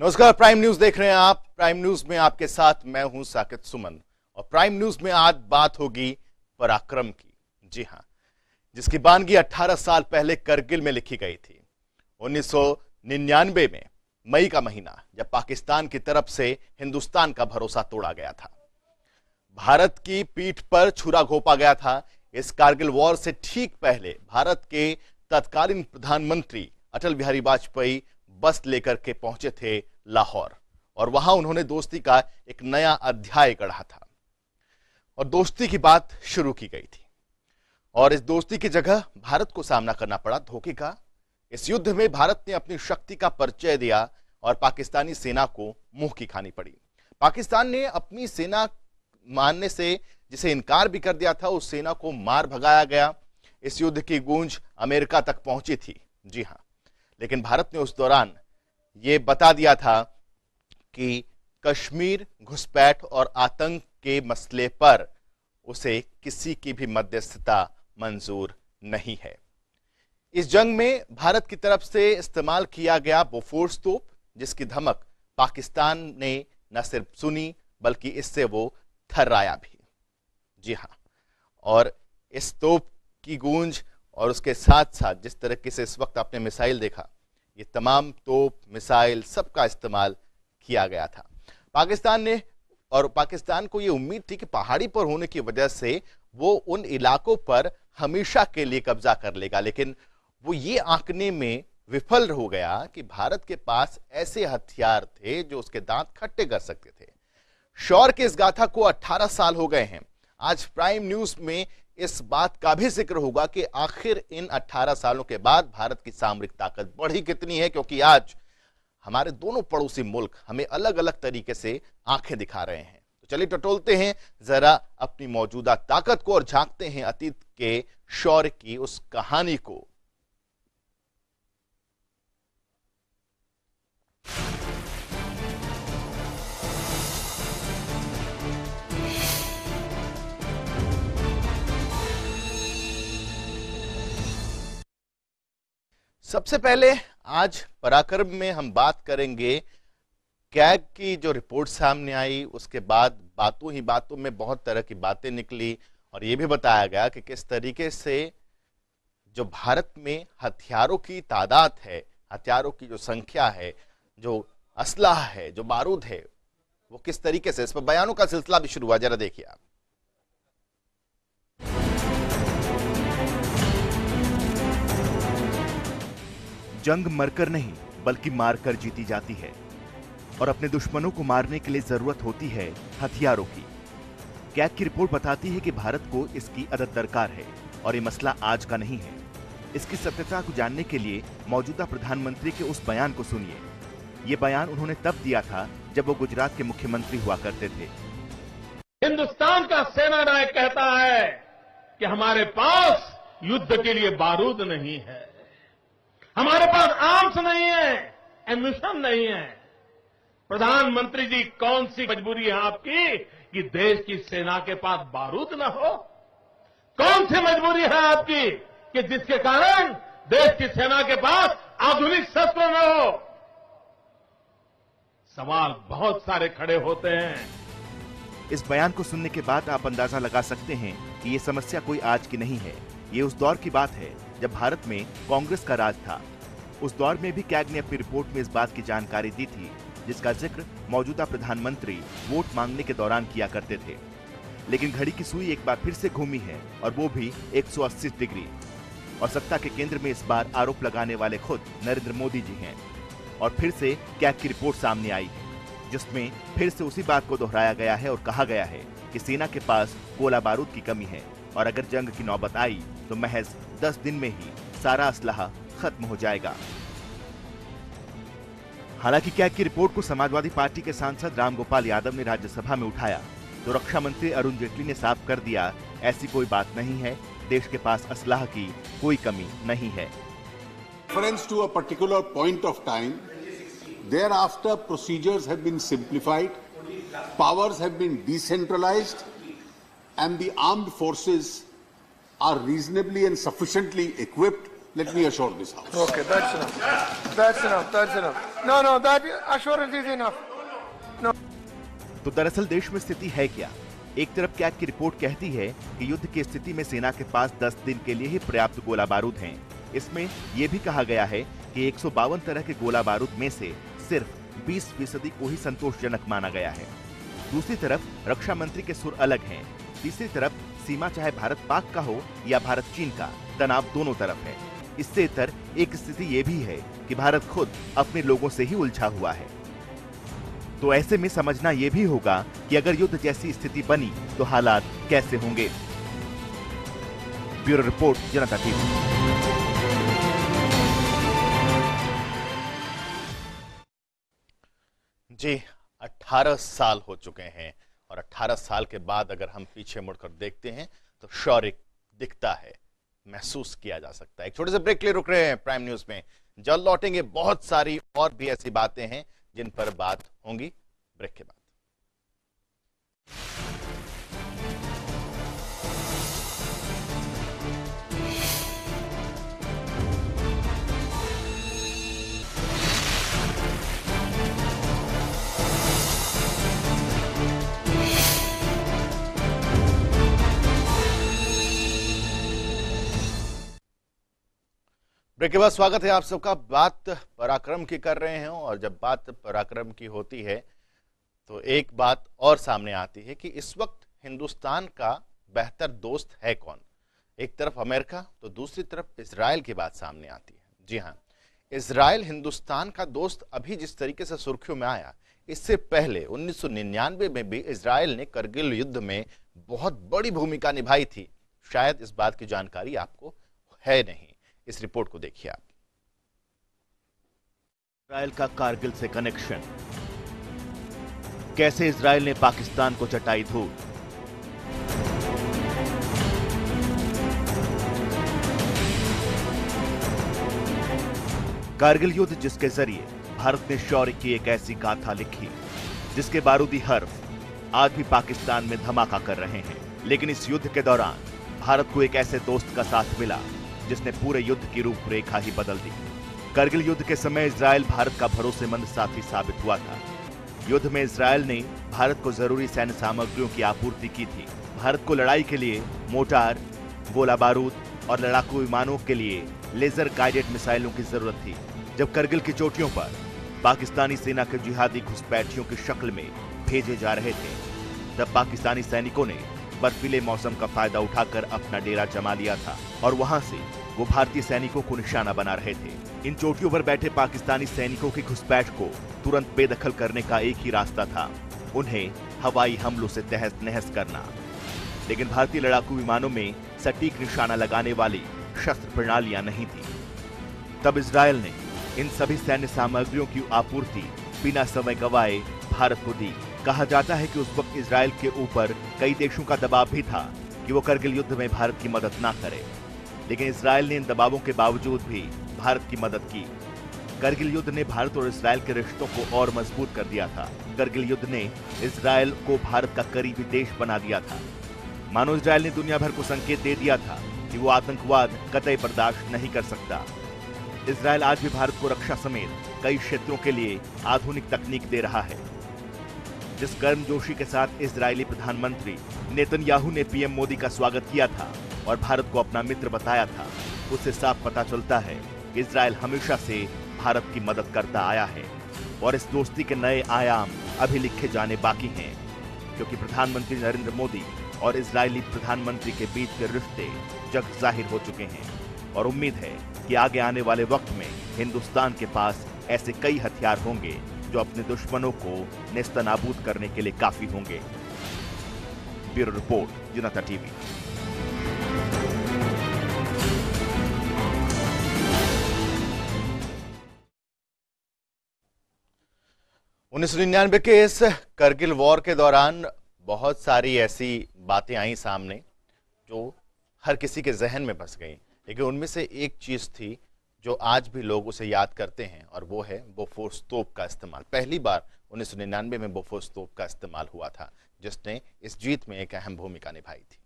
नमस्कार prime news देख रहे हैं आप। प्राइम न्यूज़ में आपके साथ मैं हूँ साकित सुमन। और प्राइम न्यूज़ में आज बात होगी पराक्रम की। जी हाँ, जिसकी बानगी 18 साल पहले करगिल में लिखी गई थी। 1999 में, मई का महीना, जब पाकिस्तान की तरफ़ से हिंदुस्तान का भरोसा तोड़ा गया था। भारत की पीठ पर छुरा घोपा गया था। इस कारगिल वॉर से ठीक पहले भारत के तत्कालीन प्रधानमंत्री अटल बिहारी वाजपेयी बस लेकर के पहुँचे थे लाहौर। और वहाँ उन्होंने दोस्ती का एक नया अध्याय गढ़ा था। और दोस्ती की बात शुरू की गई थी। और इस दोस्ती की जगह भारत को सामना करना पड़ा धोखे का। इस युद्ध में भारत ने अपनी शक्ति का परिचय दिया और पाकिस्तानी सेना को मुँह की खानी पड़ी। पाकिस्तान ने अपनी सेना मानने से जिसे इनकार भी कर दिया था, उस सेना को मार भगाया गया। इस युद्ध की गूंज अमेरिका तक पहुँची थी। जी हाँ। लेकिन भारत ने उस दौरान ये बता दिया था कि कश्मीर घुसपैठ और आतंक के मसले पर उसे किसी की भी मध्यस्थता मंजूर नहीं है। इस जंग में भारत की तरफ़ से इस्तेमाल किया गया बोफोर्स तोप, जिसकी धमक पाकिस्तान ने न सिर्फ़ सुनी, बल्कि इससे वो थर्राया भी। जी हाँ और इस तोप की गूंज और उसके साथ साथ जिस तरीके से इस वक्त आपने मिसाइल देखा ये तमाम तोप, मिसाइल सबका इस्तेमाल किया गया था। पाकिस्तान ने और पाकिस्तान को ये उम्मीद थी कि पहाड़ी पर होने की वजह से वो उन इलाकों पर हमेशा के लिए कब्जा कर लेगा, लेकिन वो ये आंकने में विफल हो गया कि भारत के पास ऐसे हथियार थे जो उसके दांत खट्टे कर सकते थे। शौर के इस गाथा को 18 साल हो गए हैं। आज प्राइम न्यूज़ में इस बात का भी ज़िक्र होगा कि आखिर इन 18 सालों के बाद भारत की सामरिक ताकत बढ़ी कितनी है, क्योंकि आज हमारे दोनों पड़ोसी मुल्क हमें अलग अलग तरीके से आँखें दिखा रहे हैं। तो चलिए टटोलते हैं, जरा अपनी मौजूदा ताकत को और झांकते हैं अतीत के शौर्य की उस कहानी को। सबसे पहले आज पराक्रम में हम बात करेंगे कैग की जो रिपोर्ट सामने आई, उसके बाद बातों ही बातों में बहुत तरह की बातें निकली और यह भी बताया गया कि किस तरीके से जो भारत में हथियारों की तादाद है, हथियारों की जो संख्या है, जो असलाह है, जो बारूद है, वो किस तरीके से इस पर बयानों का सिलसिला भी शुरू हुआ। जरा देखिए आप। जंग मरकर नहीं, बल्कि मारकर जीती जाती है। और अपने दुश्मनों को मारने के लिए ज़रूरत होती है हथियारों की। कैग की रिपोर्ट बताती है कि भारत को इसकी अदद दरकार है और ये मसला आज का नहीं है। इसकी सत्यता को जानने के लिए मौजूदा प्रधानमंत्री के उस बयान को सुनिए। ये बयान उन्होंने तब दिया था जब वो गुजरात के मुख्यमंत्री हुआ करते थे। हिंदुस्तान का सेना नायक कहता है कि हमारे पास युद्ध के लिए बारूद नहीं है। हमारे पास आर्म्स नहीं है एम्यूशन नहीं है। प्रधानमंत्री जी, कौन सी मजबूरी है आपकी कि देश की सेना के पास बारूद न हो? कौन सी मजबूरी है आपकी कि जिसके कारण देश की सेना के पास आधुनिक शस्त्र न हो? सवाल बहुत सारे खड़े होते हैं। इस बयान को सुनने के बाद आप अंदाज़ा लगा सकते हैं कि ये समस्या कोई आज की नहीं है। ये उस दौर की बात है। जब भारत में कांग्रेस का राज था। उस दौर में भी कैग ने अपनी रिपोर्ट में इस बात की जानकारी दी थी, जिसका ज़िक्र मौजूदा प्रधानमंत्री वोट मांगने के दौरान किया करते थे। लेकिन घड़ी की सुई एक बार फिर से घूमी है और वो भी 180 डिग्री। और सत्ता के केंद्र में इस बार आरोप लगाने वाले खुद नरेंद्र मोदी जी हैं। और फिर से कैग की रिपोर्ट सामने आई है जिसमें फिर से उसी बात को दोहराया गया है और कहा गया है कि सेना के पास गोला बारूद की कमी है। और अगर जंग की नौबत आई तो महज दस दिन में ही सारा असलाह खत्म हो जाएगा। हालाँकि कैग की रिपोर्ट को समाजवादी पार्टी के सांसद रामगोपाल यादव ने राज्यसभा में उठाया तो रक्षा मंत्री अरुण जेटली ने साफ़ कर दिया, ऐसी कोई बात नहीं है, देश के पास असलाह की कोई कमी नहीं है। Particular are reasonably and sufficiently equipped Let me assure this House. Okay, that's enough. That's enough. That's enough. No, no, that assurance is enough. No. तो दरअसल देश में स्थिति है क्या एक तरफ़ कैग की रिपोर्ट कहती है कि युद्ध की स्थिति में सेना के पास 10 दिन के लिए ही पर्याप्त गोला बारूद हैं। इसमें यह भी कहा गया है कि एक सौ बावन तरह के गोला बारूद में से सिर्फ़ 20 फ़ीसदी को ही संतोषजनक माना गया है दूसरी तरफ़ रक्षा मंत्री के सुर अलग हैं। तीसरी तरफ़ सीमा चाहे भारत पाक का हो या भारत चीन का, तनाव दोनों तरफ़ है। इससे इतर एक स्थिति ये भी है कि भारत खुद अपने लोगों से ही उलझा हुआ है। तो ऐसे में समझना यह भी होगा कि अगर युद्ध जैसी स्थिति बनी तो हालात कैसे होंगे। Bureau report, Janata TV. जी 18 साल हो चुके हैं। और 18 साल के बाद अगर हम पीछे मुड़कर देखते हैं तो शौर्य दिखता है, महसूस किया जा सकता है। एक छोटे से ब्रेक के लिए रुक रहे हैं प्राइम न्यूज़ में। जल्द लौटेंगे बहुत सारी और भी ऐसी बातें हैं जिन पर बात होंगी ब्रेक के बाद। ब्रेक के बाद स्वागत है आप सबका। बात पराक्रम की कर रहे हैं और जब बात पराक्रम की होती है तो एक बात और सामने आती है कि इस वक्त हिंदुस्तान का बेहतर दोस्त है कौन? एक तरफ़ अमेरिका तो दूसरी तरफ़ इसराइल की बात सामने आती है। जी हाँ इसराइल हिंदुस्तान का दोस्त अभी जिस तरीके से सुर्खियों में आया, इससे पहले 1999 में भी इसराइल ने करगिल युद्ध में बहुत बड़ी भूमिका निभाई थी। शायद इस बात की जानकारी आपको है नहीं। इस रिपोर्ट को देखिए आप। इसराइल का कारगिल से कनेक्शन। कैसे इसराइल ने पाकिस्तान को चटाई धूल? कारगिल युद्ध जिसके ज़रिए भारत ने शौर्य की एक ऐसी गाथा लिखी, जिसके बारूदी हर्फ आज भी पाकिस्तान में धमाका कर रहे हैं। लेकिन इस युद्ध के दौरान भारत को एक ऐसे दोस्त का साथ मिला जिसने पूरे युद्ध की रूपरेखा ही बदल दी। करगिल युद्ध के समय इसराइल भारत का भरोसेमंद साथी साबित हुआ था। युद्ध में इसराइल ने भारत को ज़रूरी सैन्य सामग्रियों की आपूर्ति की थी। भारत को लड़ाई के लिए मोटार गोला बारूद और लड़ाकू विमानों के लिए लेजर गाइडेड मिसाइलों की ज़रूरत थी। जब करगिल की चोटियों पर पाकिस्तानी सेना के जिहादी घुसपैठियों की शक्ल में भेजे जा रहे थे, तब पाकिस्तानी सैनिकों ने बर्फीले मौसम का फ़ायदा उठाकर अपना डेरा जमा लिया था और वहाँ से वो भारतीय सैनिकों को निशाना बना रहे थे। इन चोटियों पर बैठे पाकिस्तानी सैनिकों की घुसपैठ को तुरंत बेदखल करने का एक ही रास्ता था, उन्हें हवाई हमलों से तहस नहस करना। लेकिन भारतीय लड़ाकू विमानों में सटीक निशाना लगाने वाली शस्त्र प्रणालियाँ नहीं थी। तब इसराइल ने इन सभी सैन्य सामग्रियों की आपूर्ति बिना समय गवाए भारत को दी। कहा जाता है कि उस वक्त इसराइल के ऊपर कई देशों का दबाव भी था कि वो करगिल युद्ध में भारत की मदद ना करे। लेकिन इसराइल ने इन दबावों के बावजूद भी भारत की मदद की। करगिल युद्ध ने भारत और इसराइल के रिश्तों को और मज़बूत कर दिया था। करगिल युद्ध ने इसराइल को भारत का करीबी देश बना दिया था। मानो इसराइल ने दुनिया भर को संकेत दे दिया था कि वो आतंकवाद कतई बर्दाश्त नहीं कर सकता। इसराइल आज भी भारत को रक्षा समेत कई क्षेत्रों के लिए आधुनिक तकनीक दे रहा है। जिस गर्मजोशी के साथ इसराइली प्रधानमंत्री नेतन्याहू ने पीएम मोदी का स्वागत किया था और भारत को अपना मित्र बताया था। उससे साफ़ पता चलता है कि इसराइल हमेशा से भारत की मदद करता आया है और इस दोस्ती के नए आयाम अभी लिखे जाने बाकी हैं, क्योंकि प्रधानमंत्री नरेंद्र मोदी और इजरायली प्रधानमंत्री के बीच के रिश्ते जग ज़ाहिर हो चुके हैं और उम्मीद है कि आगे आने वाले वक्त में हिंदुस्तान के पास ऐसे कई हथियार होंगे जो अपने दुश्मनों को नेस्तनाबूद करने के लिए काफ़ी होंगे। Bureau report, Janata TV. उन्नीस सौ निन्यानवे के इस करगिल वॉर के दौरान बहुत सारी ऐसी बातें आई सामने जो हर किसी के जहन में बस गई। लेकिन उनमें से एक चीज़ थी जो आज भी लोग उसे याद करते हैं और वो है बोफोर्स तोप का इस्तेमाल। पहली बार उन्नीस सौ निन्यानवे में बोफोर्स तोप का इस्तेमाल हुआ था, जिसने इस जीत में एक अहम भूमिका निभाई थी।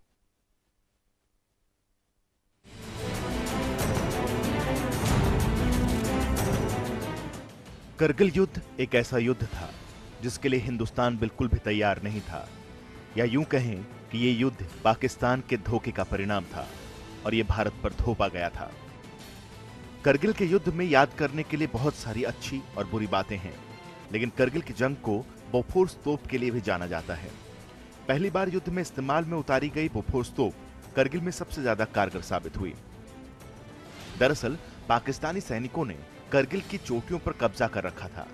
करगिल युद्ध एक ऐसा युद्ध था, जिसके लिए हिंदुस्तान बिल्कुल भी तैयार नहीं था। या यूँ कहें कि ये युद्ध पाकिस्तान के धोखे का परिणाम था और ये भारत पर थोपा गया था। करगिल के युद्ध में याद करने के लिए बहुत सारी अच्छी और बुरी बातें हैं, लेकिन करगिल की जंग को बोफोर्स तोप के लिए भी जाना जाता है। पहली बार युद्ध में इस्तेमाल में उतारी गई बोफोर्स तोप करगिल में सबसे ज़्यादा कारगर साबित हुई। दरअसल, पाकिस्तानी सैनिकों ने करगिल की चोटियों पर कब्जा कर रखा था।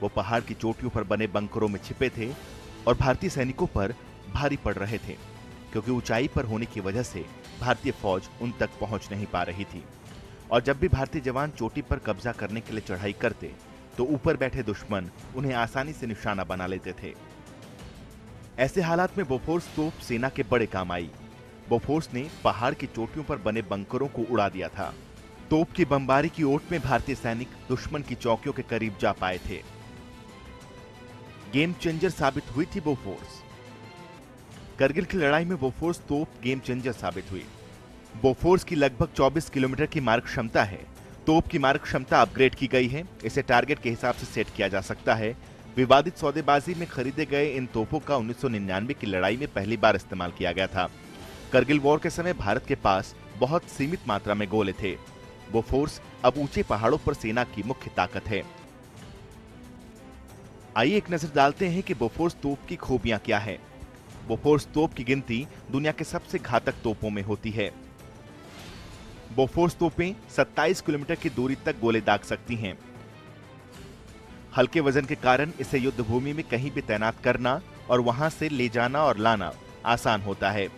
वो पहाड़ की चोटियों पर बने बंकरों में छिपे थे और भारतीय सैनिकों पर भारी पड़ रहे थे, क्योंकि ऊंचाई पर होने की वजह से भारतीय फौज उन तक पहुँच नहीं पा रही थी। और जब भी भारतीय जवान चोटी पर कब्जा करने के लिए चढ़ाई करते तो ऊपर बैठे दुश्मन उन्हें आसानी से निशाना बना लेते थे। ऐसे हालात में बोफोर्स तोप सेना के बड़े काम आई। बोफोर्स ने पहाड़ की चोटियों पर बने बंकरों को उड़ा दिया था। तोप की बमबारी की ओट में भारतीय सैनिक दुश्मन की चौकियों के करीब जा पाए थे। गेम चेंजर साबित हुई थी बोफोर्स करगिल की लड़ाई में बोफोर्स तोप गेम चेंजर साबित हुई। बोफोर्स की लगभग 24 किलोमीटर की मार्ग क्षमता है। तोप की मार्ग क्षमता अपग्रेड की गई है। इसे टारगेट के हिसाब से सेट किया जा सकता है। विवादित सौदेबाजी में खरीदे गए इन तोपों का 1999 की लड़ाई में पहली बार इस्तेमाल किया गया था। करगिल वॉर के समय भारत के पास बहुत सीमित मात्रा में गोले थे। बोफोर्स अब ऊँचे पहाड़ों पर सेना की मुख्य ताकत है। आइए एक नज़र डालते हैं कि बोफोर्स तोप की खूबियाँ क्या है। बोफोर्स तोप की गिनती दुनिया के सबसे घातक तोपों में होती है। बोफोर्स तोपें 27 किलोमीटर की दूरी तक गोले दाग सकती हैं। हल्के वज़न के कारण इसे युद्ध भूमि में कहीं भी तैनात करना और वहाँ से ले जाना और लाना आसान होता है।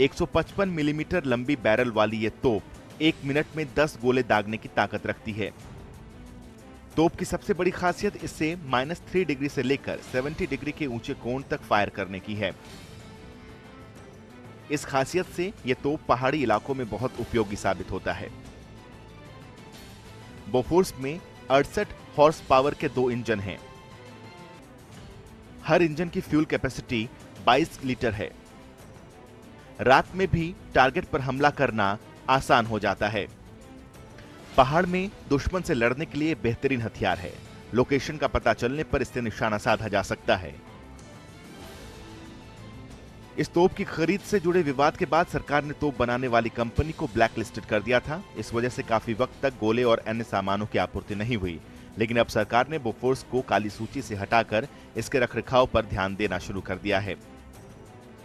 155 मिलीमीटर लंबी बैरल वाली यह तोप एक मिनट में 10 गोले दागने की ताकत रखती है। तोप की सबसे बड़ी खासियत इससे माइनस थ्री डिग्री से लेकर 70 डिग्री के ऊँचे कोण तक फायर करने की है। इस खासियत से यह तोप पहाड़ी इलाकों में बहुत उपयोगी साबित होता है। बोफोर्स में अड़सठ हॉर्स पावर के दो इंजन हैं। हर इंजन की फ्यूल कैपेसिटी 22 लीटर है। रात में भी टारगेट पर हमला करना आसान हो जाता है। पहाड़ में दुश्मन से लड़ने के लिए बेहतरीन हथियार है। लोकेशन का पता चलने पर इससे निशाना साधा जा सकता है। इस तोप की खरीद से जुड़े विवाद के बाद सरकार ने तोप बनाने वाली कंपनी को ब्लैक लिस्टेड कर दिया था। इस वजह से काफ़ी वक्त तक गोले और अन्य सामानों की आपूर्ति नहीं हुई। लेकिन अब सरकार ने बोफोर्स को काली सूची से हटाकर इसके रखरखाव पर ध्यान देना शुरू कर दिया है।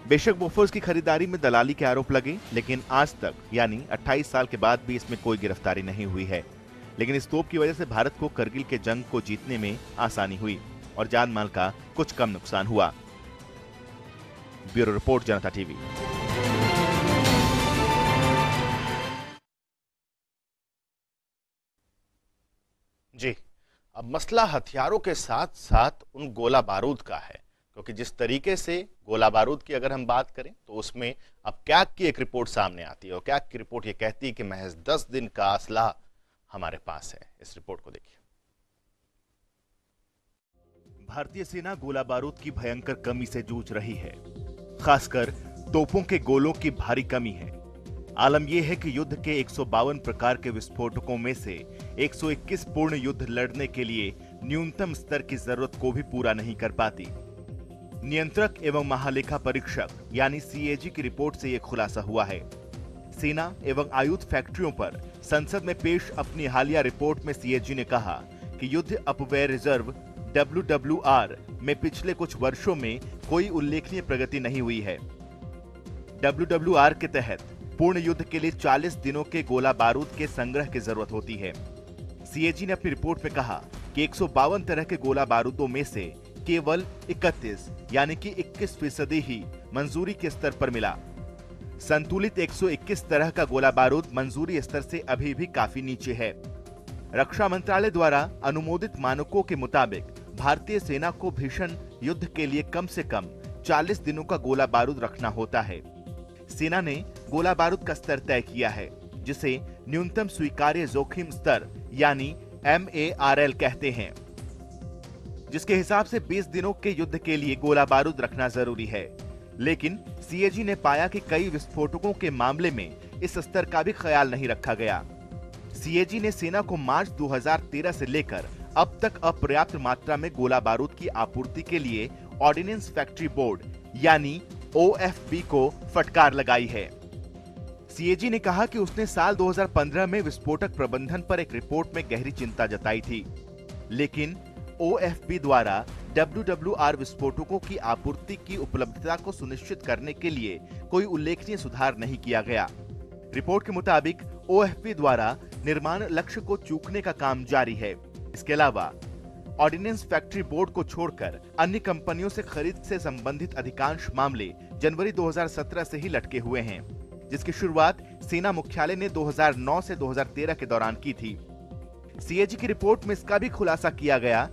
बेशक बोफोर्स की खरीदारी में दलाली के आरोप लगे, लेकिन आज तक, यानी 28 साल के बाद भी इसमें कोई गिरफ्तारी नहीं हुई है। लेकिन इस तोप की वजह से भारत को करगिल के जंग को जीतने में आसानी हुई, और जान माल का कुछ कम नुकसान हुआ। Bureau report, Janata TV. जी, अब मसला हथियारों के साथ साथ उन गोला बारूद का है। क्योंकि जिस तरीके से गोला बारूद की अगर हम बात करें तो उसमें अब कैक की एक रिपोर्ट सामने आती है और कैक की रिपोर्ट ये कहती है कि महज दस दिन का असला हमारे पास है। इस रिपोर्ट को देखिए। भारतीय सेना गोला बारूद की भयंकर कमी से जूझ रही है। खासकर तोपों के गोलों की भारी कमी है। आलम यह है कि युद्ध के एक सौ बावन प्रकार के विस्फोटकों में से 121 पूर्ण युद्ध लड़ने के लिए न्यूनतम स्तर की ज़रूरत को भी पूरा नहीं कर पाती। नियंत्रक एवं महालेखा परीक्षक, यानी सीएजी की रिपोर्ट से यह खुलासा हुआ है। सेना एवं आयुध फैक्ट्रियों पर संसद में पेश अपनी हालिया रिपोर्ट में सीएजी ने कहा कि युद्ध अपव्यय रिज़र्व डब्ल्यू में पिछले कुछ वर्षों में कोई उल्लेखनीय प्रगति नहीं हुई है। डब्ल्यू के तहत पूर्ण युद्ध के लिए 40 दिनों के गोला बारूद के संग्रह की ज़रूरत होती है। सीएजी ने अपनी रिपोर्ट में कहा कि एक सौ बावन तरह के गोला बारूदों में से केवल 31 यानी कि 21 फ़ीसदी ही मंजूरी के स्तर पर मिला। संतुलित 121 तरह का गोला बारूद मंजूरी स्तर से अभी भी काफ़ी नीचे है। रक्षा मंत्रालय द्वारा अनुमोदित मानकों के मुताबिक भारतीय सेना को भीषण युद्ध के लिए कम से कम 40 दिनों का गोला बारूद रखना होता है। सेना ने गोला बारूद का स्तर तय किया है, जिसे न्यूनतम स्वीकार्य जोखिम स्तर, यानी एम कहते हैं। जिसके हिसाब से 20 दिनों के युद्ध के लिए गोला बारूद रखना ज़रूरी है। लेकिन सीएजी ने पाया कि कई विस्फोटकों के मामले में इस स्तर का भी ख्याल नहीं रखा गया। सीएजी ने सेना को मार्च 2013 से लेकर अब तक अपर्याप्त मात्रा में गोला बारूद की आपूर्ति के लिए ऑर्डिनेंस फैक्ट्री बोर्ड यानी ओएफबी को फटकार लगाई है। सीएजी ने कहा कि उसने साल 2015 में विस्फोटक प्रबंधन पर एक रिपोर्ट में गहरी चिंता जताई थी। लेकिन ओएफबी द्वारा डब्ल्यू विस्फोटकों की आपूर्ति की उपलब्धता को सुनिश्चित करने के लिए कोई उल्लेखनीय सुधार नहीं किया गया। रिपोर्ट के मुताबिक ओएफपी द्वारा निर्माण लक्ष्य को चूकने का काम जारी है। इसके अलावा ऑर्डिनेंस फैक्ट्री बोर्ड को छोड़कर अन्य कंपनियों से खरीद से संबंधित अधिकांश मामले जनवरी 2017 से ही लटके हुए हैं, जिसकी शुरुआत सेना मुख्यालय ने 2009 से 2013 के दौरान की थी। सीएजी की रिपोर्ट में इसका भी खुलासा किया गया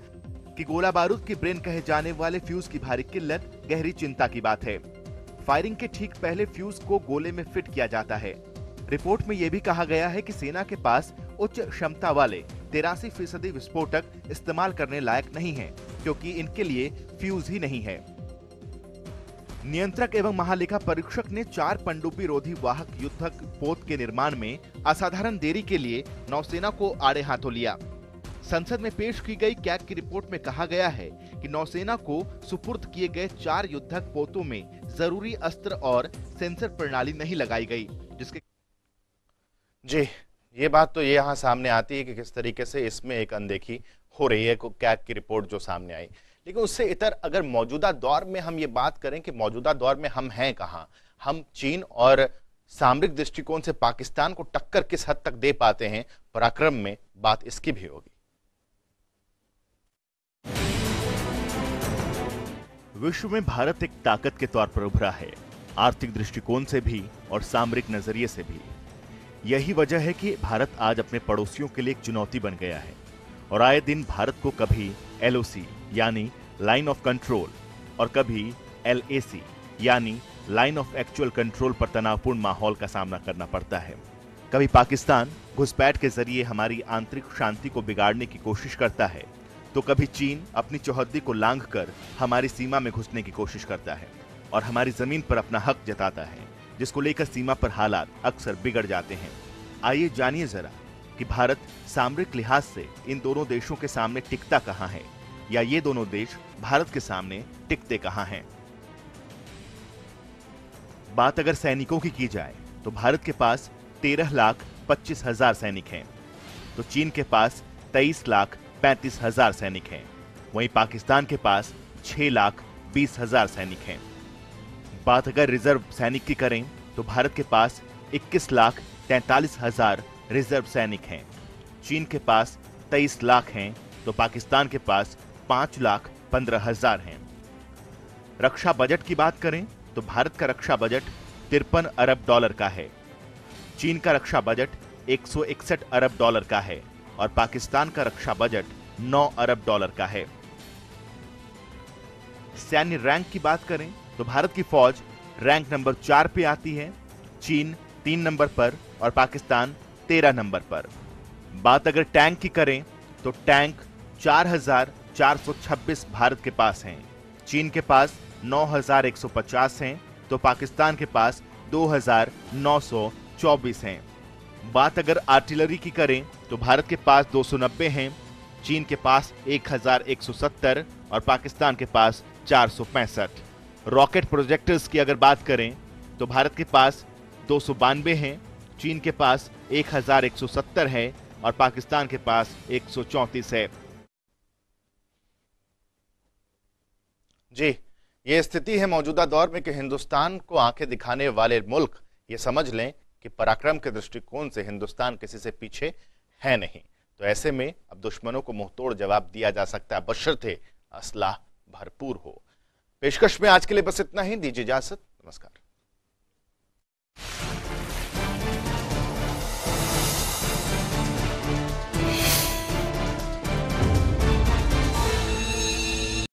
कि गोला बारूद की ब्रेन कहे जाने वाले फ्यूज की भारी किल्लत, गहरी चिंता की बात है। फायरिंग के ठीक पहले फ्यूज को गोले में फिट किया जाता है। रिपोर्ट में यह भी कहा गया है कि सेना के पास उच्च क्षमता वाले तिरासी फ़ीसदी विस्फोटक इस्तेमाल करने लायक नहीं है, क्योंकि इनके लिए फ्यूज ही नहीं है। नियंत्रक एवं महालेखा परीक्षक ने चार पनडुब्बी रोधी वाहक युद्धक पोत के निर्माण में असाधारण देरी के लिए नौसेना को आड़े हाथों लिया। संसद में पेश की गई कैग की रिपोर्ट में कहा गया है कि नौसेना को सुपुर्द किए गए चार युद्धक पोतों में ज़रूरी अस्त्र और सेंसर प्रणाली नहीं लगाई गई, जिसके जी, ये बात तो ये यहाँ सामने आती है कि किस तरीके से इसमें एक अनदेखी हो रही है कैग की रिपोर्ट जो सामने आई। लेकिन उससे इतर अगर मौजूदा दौर में हम ये बात करें कि मौजूदा दौर में हम हैं कहाँ, हम चीन और सामरिक दृष्टिकोण से पाकिस्तान को टक्कर किस हद तक दे पाते हैं, पराक्रम में बात इसकी भी होगी। विश्व में भारत एक ताकत के तौर पर उभरा है, आर्थिक दृष्टिकोण से भी और सामरिक नज़रिए से भी। यही वजह है कि भारत आज अपने पड़ोसियों के लिए एक चुनौती बन गया है और आए दिन भारत को कभी एलओसी यानी लाइन ऑफ़ कंट्रोल और कभी एलएसी यानी लाइन ऑफ़ एक्चुअल कंट्रोल पर तनावपूर्ण माहौल का सामना करना पड़ता है। कभी पाकिस्तान घुसपैठ के ज़रिए हमारी आंतरिक शांति को बिगाड़ने की कोशिश करता है तो कभी चीन अपनी चौहद्दी को लांघ कर हमारी सीमा में घुसने की कोशिश करता है और हमारी ज़मीन पर अपना हक जताता है, जिसको लेकर सीमा पर हालात अक्सर बिगड़ जाते हैं। आइए जानिए जरा कि भारत सामरिक लिहाज से इन दोनों देशों के सामने टिकता कहाँ है, या ये दोनों देश भारत के सामने टिकते कहाँ हैं। बात अगर सैनिकों की की जाए तो भारत के पास तेरह लाख पच्चीस हज़ार सैनिक हैं तो चीन के पास तेईस लाख पैंतीस हज़ार सैनिक हैं। वहीं पाकिस्तान के पास छह लाख बीस हज़ार सैनिक हैं। बात अगर रिज़र्व सैनिक की करें तो भारत के पास 21 लाख तैतालीस हज़ार रिज़र्व सैनिक हैं। चीन के पास 23 लाख हैं तो पाकिस्तान के पास 5 लाख पंद्रह हज़ार हैं। रक्षा बजट की बात करें तो भारत का रक्षा बजट तिरपन अरब डॉलर का है। चीन का रक्षा बजट 161 अरब डॉलर का है। और पाकिस्तान का रक्षा बजट 9 अरब डॉलर का है। सैन्य रैंक की बात करें तो भारत की फौज रैंक नंबर चार पे आती है चीन तीन नंबर पर और पाकिस्तान तेरह नंबर पर। बात अगर टैंक की करें तो टैंक 4,426 भारत के पास हैं चीन के पास 9,150 हैं तो पाकिस्तान के पास 2,924 हैं। बात अगर आर्टिलरी की करें तो भारत के पास 290 हैं चीन के पास 1,170 और पाकिस्तान के पास चार सौ पैंसठ। रॉकेट प्रोजेक्टर्स की अगर बात करें तो भारत के पास दो हैं चीन के पास 1170 है और पाकिस्तान के पास एक है। जी ये स्थिति है मौजूदा दौर में कि हिंदुस्तान को आँखें दिखाने वाले मुल्क ये समझ लें कि पराक्रम के दृष्टिकोण से हिंदुस्तान किसी से पीछे है नहीं। तो ऐसे में अब दुश्मनों को मुंहतोड़ जवाब दिया जा सकता है। बशर थे असलाह भरपूर हो। पेशकश में आज के लिए बस इतना ही। दीजिए इजाज़त। नमस्कार।